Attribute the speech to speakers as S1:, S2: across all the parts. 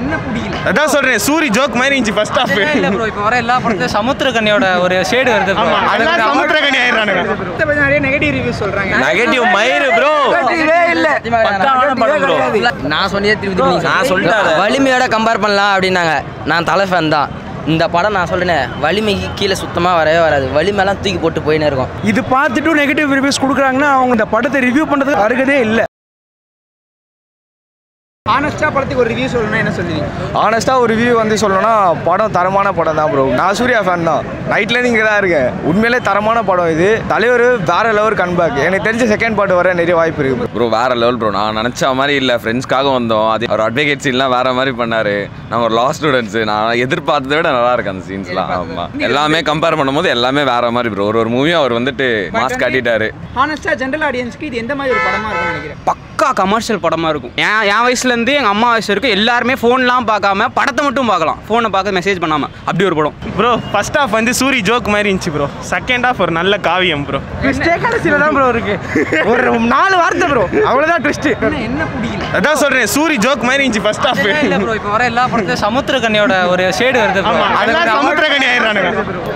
S1: என்ன பிடிக்கல?
S2: அதான் சொல்றேன் சூரி ஜோக் மாதிரி இருந்துச்சு ஃபர்ஸ்ட் ஹாஃப்
S1: இல்ல ப்ரோ இப்போ வர எல்லா படத்துலயும் சமுத்திரக்கண்ணியோட ஒரு ஷேடு வருது bro.
S2: ஆமா
S1: அது
S2: எல்லாம்
S1: ஒரு
S2: சமுத்திரக்கணி ஆயிடுறானுங்க.
S3: இதை பத்தி நிறைய நெகட்டிவ் ரிவ்யூ சொல்றாங்க.
S4: நெகட்டிவ் மயிறு ப்ரோ பக்காவான படம் ப்ரோ
S5: நான் சொன்னதே திருப்பி
S4: நான் சொல்லிட்டேன்.
S5: வலிமையோட கம்பேர் பண்ணலாம் அப்படின்னாங்க. நான் தலை ஃபேன் தான். இந்த படம் நான் சொல்றேனே வலிமைக்கு கீழே சுத்தமாக வரவே வராது. வலிமையெல்லாம் தூக்கி போட்டு போயினே இருக்கும்.
S6: இது பார்த்துட்டு நெகட்டிவ் ரிவ்யூஸ் கொடுக்குறாங்கன்னா அவங்க இந்த படத்தை ரிவ்யூ பண்ணுறதுக்கு அருகதே இல்லை.
S3: ஆனஸ்டா படத்துக்கு ஒரு ரிவ்யூ சொல்லணும்னா என்ன சொல்லுவீங்க?
S7: ஆனஸ்ட்டாக ஒரு ரிவ்யூ வந்து சொல்லணும்னா படம் தரமான படம் தான் ப்ரோ நான் சூர்யா ஃபேன் தான். நைட்ல இங்கே தான் இருக்கேன். உண்மையிலே தரமான படம் இது. தலைவர் வேற லெவல் கன்பேக் எனக்கு தெரிஞ்ச செகண்ட் பார்ட் வர நிறைய வாய்ப்பு இருக்கு bro.
S4: ப்ரோ வேற லெவல் ப்ரோ நான் நினச்ச மாதிரி இல்லை. ஃப்ரெண்ட்ஸ்க்காக வந்தோம். அது அவர் அட்வொகேட் சீன்லாம் வேற மாதிரி பண்ணாரு. நான் ஒரு லா ஸ்டூடெண்ட்ஸ் நான் எதிர்பார்த்ததை விட நல்லா இருக்கு அந்த சீன்ஸ்லாம் ஆமாம் எல்லாமே கம்பேர் பண்ணும்போது எல்லாமே வேற மாதிரி ப்ரோ ஒரு ஒரு மூவியும் அவர் வந்துட்டு மாஸ்க் காட்டிட்டாரு.
S3: ஆனஸ்டா ஜென்ரல் ஆடியன்ஸ்க்கு இது எந்த மாதிரி ஒரு படமா இருக்கும்னு நினைக்கிறேன்
S1: பக்கா கமர்ஷியல் படமா இருக்கும். என் என் வயசுலேருந்து எங்கள் அம்மா வயசு வரைக்கும் எல்லாருமே ஃபோன்லாம் பார்க்காம படத்தை மட்டும் பார்க்கலாம். ஃபோனை பார்க்க மெசேஜ் பண்ணாம. அப்படி ஒரு படம்.
S2: ப்ரோ ஃபர்ஸ்ட் ஹாஃப் வந்து சூரி ஜோக் மாதிரி இருந்துச்சு ப்ரோ செகண்ட் ஹாஃப் ஒரு நல்ல காவியம் ப்ரோ
S6: ட்விஸ்டே கடைசியில் தான் ப்ரோ இருக்கு. ஒரு நாலு வார்த்தை ப்ரோ அவ்வளோதான் ட்விஸ்ட்டு
S3: என்ன என்ன பிடிக்கல?
S2: அதான் சொல்றேன் சூரி ஜோக் மாதிரி இருந்துச்சு ஃபர்ஸ்ட் ஹாஃப்
S1: இல்ல ப்ரோ இப்போ வர எல்லா படத்துலயும் சமுத்திரக்கண்ணியோட ஒரு ஷேடு வருது bro.
S2: ஆமா
S1: அது
S2: எல்லாம்
S1: ஒரு
S2: சமுத்திரக்கணி ஆயிடுறானுங்க.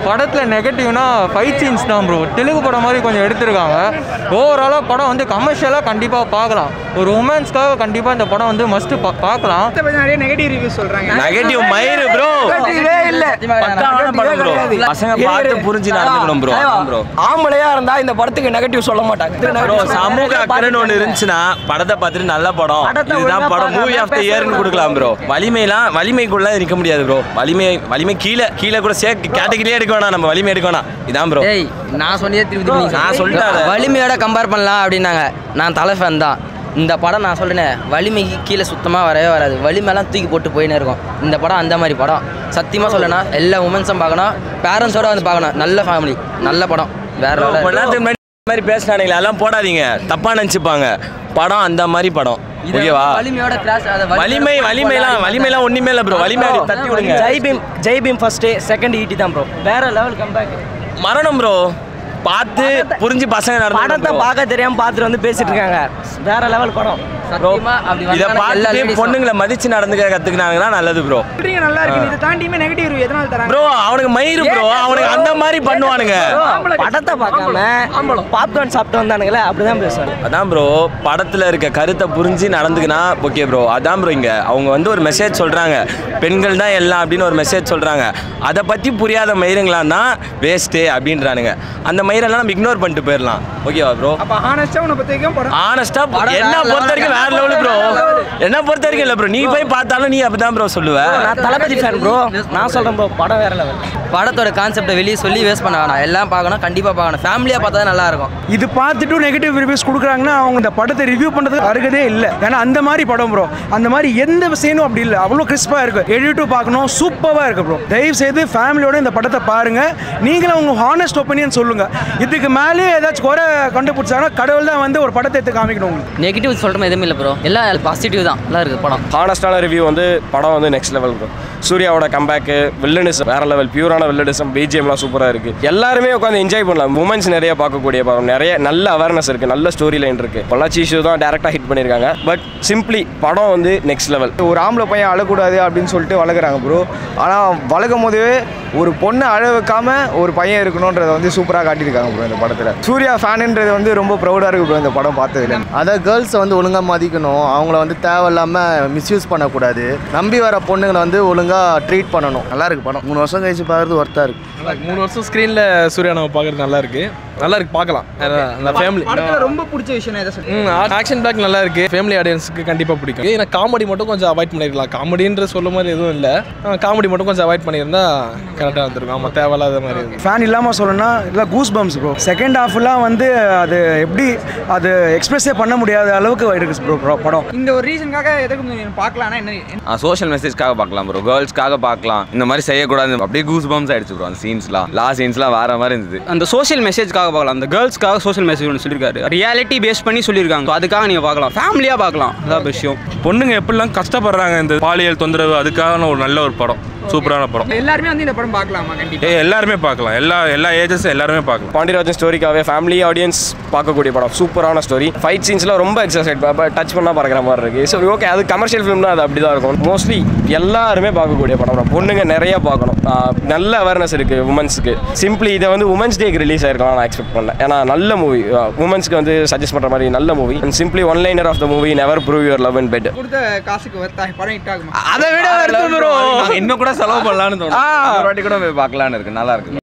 S8: படத்தில் நெகட்டிவ்னா ஃபைட் சீன்ஸ் தான் ப்ரோ தெலுங்கு படம் மாதிரி கொஞ்சம் எடுத்திருக்காங்க. ஓவராலாக படம் வந்து கமர்ஷியலாக கண்டிப்பாக பார்க்கலாம். ஒரு உமன்ஸ்க்காக கண்டிப்பாக இந்த படம் வந்து மஸ்ட்டு பார்க்கலாம்.
S3: நிறைய நெகட்டிவ் ரிவ்யூ சொல்றாங்க.
S4: நெகட்டிவ் மயிறு ப்ரோ பக்காவான படம் ப்ரோ பசங்க பார்த்து புரிஞ்சு நடந்துக்கணும் ப்ரோ ப்ரோ
S5: ஆம்பளையா இருந்தா இந்த படத்துக்கு நெகட்டிவ் சொல்ல மாட்டாங்க.
S4: ப்ரோ சமூக அக்கறைன்னு ஒன்று இருந்துச்சுன்னா படத்தை பார்த்துட்டு நல்ல படம். இதுதான் படம். மூவி ஆஃப் த இயர்னு கொடுக்கலாம் ப்ரோ வலிமைலாம் வலிமைக்குள்ள இருக்க முடியாது ப்ரோ வலிமை வலிமை கீழே கீழே கூட சே கேட்டகிரியே எடுக்க வேணாம். நம்ம வலிமை எடுக்க வேணாம். இதான் ப்ரோ
S5: ஏய் நான் சொன்னதே திருப்பி
S4: நான் சொல்லிட்டேன்.
S5: வலிமையோட கம்பேர் பண்ணலாம் அப்படின்னாங்க. நான் தலை ஃபேன் தான். இந்த படம் நான் சொல்றேனே வலிமைக்கு கீழே சுத்தமாக வரவே வராது. வலிமையெல்லாம் தூக்கி போட்டு போயினே இருக்கும். இந்த படம் அந்த மாதிரி படம். சத்தியமாக சொல்லனா எல்லா உமன்ஸும் பார்க்கணும். பேரண்ட்ஸோட வந்து பார்க்கணும். நல்ல ஃபேமிலி நல்ல படம். வேற
S4: மாதிரி பேசினானுங்களே அதெல்லாம் போடாதீங்க. தப்பா நினச்சிப்பாங்க. படம் அந்த மாதிரி படம். ஓகேவா? வலிமை வலிமைலாம் வலிமைலாம் ஒண்ணுமே இல்லை ப்ரோ வலிமை தட்டி விடுங்க.
S5: ஜெய்பீம் ஜெய்பீம் ஃபர்ஸ்ட் செகண்ட் ஈட்டி தான் ப்ரோ வேற லெவல் கம்பேக்
S4: மரணம் ப்ரோ பார்த்து புரிஞ்சு பசங்க
S5: படத்தை பார்க்க தெரியாம பார்த்துட்டு வந்து பேசிட்டு இருக்காங்க. வேற லெவல் படம்.
S4: இதை
S5: ladies-ம்
S4: பொண்ணுங்களை மதிச்சு நடந்துக்க கத்துக்கினாங்கன்னா நல்லது ப்ரோ
S3: நல்லா இருக்கு. இதை தாண்டியுமே நெகட்டிவ் ரிவ்யூ எதனால தராங்க?
S4: ப்ரோ அவனுக்கு மயிறு ப்ரோ அவனுக்கு அந்த மாதிரி பண்ணுவானுங்க.
S5: படத்தை பார்க்காம பாப்கார்ன் சாப்பிட்டு வந்தானுங்களே அப்படிதான் பேசுவாங்க
S4: அதான் ப்ரோ படத்துல இருக்க கருத்தை புரிஞ்சு நடந்துக்கினா ஓகே ப்ரோ அதான் ப்ரோ இங்க. அவங்க வந்து ஒரு மெசேஜ் சொல்றாங்க. பெண்கள் தான் எல்லாம் அப்படின்னு ஒரு மெசேஜ் சொல்றாங்க. அதை பத்தி புரியாத மயிருங்களாம் தான் வேஸ்ட்டு அப்படின்றானுங்க. அந்த மயிரெல்லாம் நம்ம இக்னோர் பண்ணிட்டு போயிடலாம். ஓகேவா ப்ரோ
S3: அப்ப ஆனஸ்டா உன்னை பத்தி
S4: ஆனஸ்டா என்ன பொறுத்த வரைக்கும் வேற லெவல் ப்ரோ என்ன பொறுத்த வரைக்கும் இல்லை ப்ரோ நீ போய் பார்த்தாலும் நீ அப்படிதான் ப்ரோ சொல்லுவ.
S5: நான் தளபதி ஃபேன் ப்ரோ நான் சொல்றேன் ப்ரோ படம் வேற லெவல் படத்தோட கான்செப்டை வெளியே சொல்லி வேஸ்ட் பண்ண வேணாம். எல்லாம் பார்க்கணும் கண்டிப்பா பார்க்கணும். ஃபேமிலியா பார்த்தா தான் நல்லா இருக்கும்.
S6: இது பார்த்துட்டு நெகட்டிவ் ரிவ்யூஸ் கொடுக்குறாங்கன்னா அவங்க இந்த படத்தை ரிவ்யூ பண்ணுறதுக்கு அருகதே இல்லை. ஏன்னா அந்த மாதிரி படம் ப்ரோ அந்த மாதிரி எந்த சீனும் அப்படி இல்லை. அவ்வளோ கிறிஸ்பாக இருக்கு. எடிட்டு பார்க்கணும் சூப்பராக இருக்கு ப்ரோ தயவு செய்து ஃபேமிலியோட இந்த படத்தை பாருங்க. நீங்களும் உங்க ஹானஸ்ட் ஒப்பீனியன் சொல்லுங்க. இதுக்கு மேலே ஏதாச்சும் குறை கண்டுபிடிச்சாங்கன்னா கடவுள் தான் வந்து ஒரு படத்தை எடுத்து காமிக்கணும் உங்களுக்கு.
S5: நெகட்டிவ் சொல்கிற எதுவுமே இல்லை ப்ரோ எல்லாம் பாசிட்டிவ் தான். நல்லா இருக்குது படம்.
S7: ஹானஸ்டான ரிவ்யூ வந்து படம் வந்து நெக்ஸ்ட் லெவல் ப்ரோ சூர்யாவோட கம்பேக்கு வில்லனிசம் வேற லெவல் பியூரான வில்லனிசம் பிஜிஎம்லாம் சூப்பராக இருக்கு. எல்லாருமே உட்காந்து என்ஜாய் பண்ணலாம். உமன்ஸ் நிறைய பார்க்கக்கூடிய படம். நிறைய நல்ல அவேர்னஸ் இருக்கு. நல்ல ஸ்டோரி லைன் இருக்கு. பொள்ளாச்சி இஷ்யூ தான் டேரக்டாக ஹிட் பண்ணியிருக்காங்க பட் சிம்பிளி படம் வந்து நெக்ஸ்ட் லெவல் ஒரு ஆம்பளை பையன் அழக்கூடாது அப்படின்னு சொல்லிட்டு வளர்க்குறாங்க ப்ரோ ஆனால் வளர்க்கும் போதே ஒரு பொண்ணை அழ வைக்காம ஒரு பையன் இருக்கணுன்றதை வந்து சூப்பராக காட்டியிருக்காங்க ப்ரோ இந்த படத்தில். சூர்யா ஃபேனுன்றது வந்து ரொம்ப ப்ரௌடாக இருக்கு ப்ரோ இந்த படம் பார்த்ததுல.
S9: அதை கேர்ள்ஸை வந்து ஒழுங்காக மதிக்கணும். அவங்கள வந்து தேவையில்லாமல் மிஸ்யூஸ் பண்ணக்கூடாது. நம்பி வர பொண்ணுங்களை வந்து ஒழுங்காக ட்ரீட் பண்ணணும். நல்லா இருக்கு படம். மூணு வருஷம் கழிச்சு பார்க்குறது ஒர்த்தாக இருக்கு.
S8: மூணு வருஷம் ஸ்க்ரீனில் சூர்யா நம்ம பார்க்குறது நல்லாயிருக்கு நல்லா இருக்கு பார்க்கலாம் அந்த ஃபேமிலி
S3: ரொம்ப பிடிச்ச விஷயம் எதை சொல்றீங்க
S8: ம் ஆக்ஷன் பேக் நல்லா இருக்கு. ஃபேமிலி ஆடியன்ஸுக்கு கண்டிப்பாக பிடிக்கும். ஏன்னா காமெடி மட்டும் கொஞ்சம் அவாய்ட் பண்ணிருக்கலாம் காமெடின்ற சொல்ல மாதிரி எதுவும் இல்லை. காமெடி மட்டும் கொஞ்சம் அவாய்ட் பண்ணியிருந்தா கரெக்டாக இருந்திருக்கும் ஆமாம் தேவையில்லாத மாதிரி இருக்கு.
S6: ஃபேன் இல்லாமல் சொல்லணும்னா இல்லை கூஸ் பம்ஸ் ப்ரோ செகண்ட் ஹாஃப்லாம் வந்து அது எப்படி அது எக்ஸ்பிரஸே பண்ண முடியாத அளவுக்கு இருக்கு ப்ரோ படம்.
S3: இந்த ஒரு ரீசனுக்காக எதுக்கு பார்க்கலாம்னா என்ன
S4: சோஷியல் மெசேஜ்க்காக பார்க்கலாம் ப்ரோ கேர்ள்ஸ்க்காக பார்க்கலாம். இந்த மாதிரி செய்யக்கூடாது. அப்படியே கூஸ் பம்ஸ் ஆயிடுச்சு ப்ரோ அந்த சீன்ஸ்லாம் லாஸ்ட் சீன்ஸ்லாம் வேற மாதிரி இருந்தது.
S1: அந்த சோஷியல் மெசேஜ்க்காக பார்க்கலாம். அந்த கேர்ள்ஸ்க்காக சோஷியல் மெசேஜ் ஒன்று சொல்லியிருக்காரு ரியாலிட்டி பேஸ் பண்ணி சொல்லியிருக்காங்க அதுக்காக நீங்கள் பார்க்கலாம். ஃபேமிலியாக பார்க்கலாம். அதான் விஷயம்.
S2: பொண்ணுங்க எப்படிலாம் கஷ்டப்படுறாங்க இந்த பாலியல் தொந்தரவு அதுக்கான ஒரு நல்ல ஒரு படம்.
S10: சூப்பரான படம்.
S3: எல்லாருமே வந்து இந்த படம் பார்க்கலாமா கண்டிப்பா?
S10: ஏ எல்லாருமே பார்க்கலாம். எல்லா எல்லா ஏஜஸும் எல்லாருமே பார்க்கலாம்.
S7: பாண்டியராஜன் ஸ்டோரிக்காகவே ஃபேமிலி ஆடியன்ஸ் பார்க்கக்கூடிய படம். சூப்பரான ஸ்டோரி ஃபைட் சீன்ஸ்லாம் ரொம்ப எக்ஸசைட் டச் பண்ணால் பார்க்குற மாதிரி இருக்கு. ஸோ ஓகே அது கமர்ஷியல் ஃபிலிம்னா அது அப்படி தான் இருக்கும். மோஸ்ட்லி எல்லாருமே பார்க்கக்கூடிய படம். பொண்ணுங்க நிறைய பார்க்கணும். நல்ல அவேர்னஸ் இருக்கு உமன்ஸ்க்கு சிம்பிளி இதை வந்து உமன்ஸ் டேக்கு ரிலீஸ் ஆயிருக்கலாம் நான் எக்ஸ்பெக்ட் பண்ணேன் ஏன்னா நல்ல மூவி உமன்ஸ்க்கு வந்து சஜஸ்ட் பண்ணுற மாதிரி நல்ல movie simply one liner of the movie never prove your love in bed
S3: கொடுத்த காசுக்கு வர்த்தா படம் ஹிட் ஆகுமா?
S1: அதை விட வருது ப்ரோ
S11: இன்னும் கூட செலவு பண்ணலாம்னு தோணும். ஒரு வாட்டி கூட போய் பார்க்கலான்னு இருக்கு. நல்லா இருக்கு.